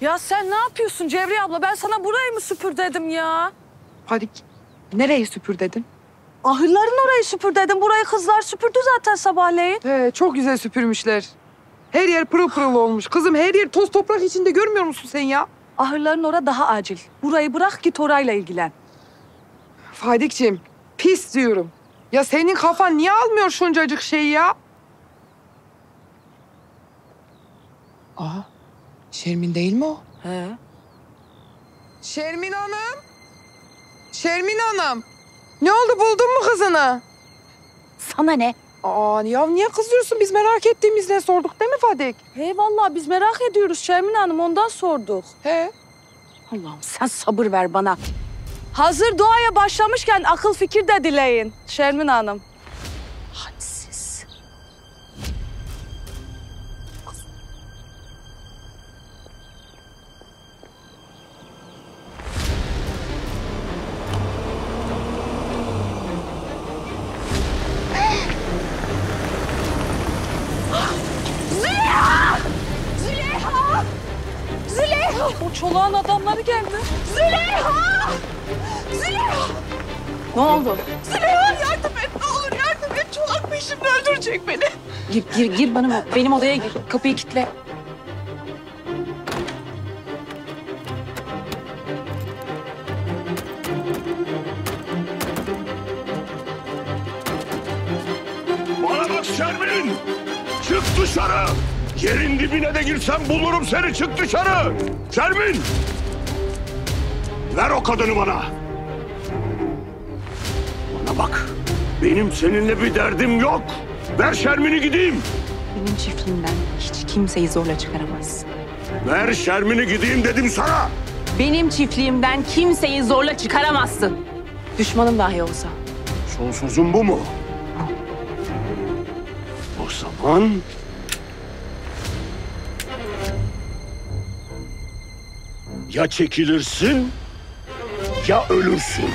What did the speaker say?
Ya sen ne yapıyorsun Cevriye abla? Ben sana burayı mı süpür dedim ya? Fadik nereye süpür dedin? Ahırların orayı süpür dedim. Burayı kızlar süpürdü zaten sabahleyin. He, çok güzel süpürmüşler. Her yer pırıl pırıl olmuş. Kızım her yer toz toprak içinde görmüyor musun sen ya? Ahırların ora daha acil. Burayı bırak git orayla ilgilen. Fadikciğim pis diyorum. Ya senin kafan niye almıyor şuncacık şeyi ya? Aa, Şermin değil mi o? He. Şermin Hanım. Şermin Hanım. Ne oldu buldun mu kızını? Sana ne? Aa ya niye kızıyorsun? Biz merak ettiğimizden sorduk değil mi Fadik? He vallahi biz merak ediyoruz Şermin Hanım ondan sorduk. He. Allah'ım sen sabır ver bana. Hazır duaya başlamışken akıl fikir de dileyin Şermin Hanım. Züleyha! Züleyha! Züleyha! O çolağın adamları geldi. Züleyha! Züleyha! Ne oldu? Züleyha yardım et ne olur yardım et. Çolak peşimde öldürecek beni. Gir, gir, gir benim, benim odaya gir. Kapıyı kilitle. Bana bak Şermin! Çık dışarı! Yerin dibine de girsem bulurum seni. Çık dışarı! Şermin! Ver o kadını bana. Bana bak. Benim seninle bir derdim yok. Ver Şermin'i gideyim. Benim çiftliğimden hiç kimseyi zorla çıkaramazsın. Ver Şermin'i gideyim dedim sana. Benim çiftliğimden kimseyi zorla çıkaramazsın. Düşmanım dahi olsa. Son sözün bu mu? O zaman... Ya çekilirsin ya ölürsün.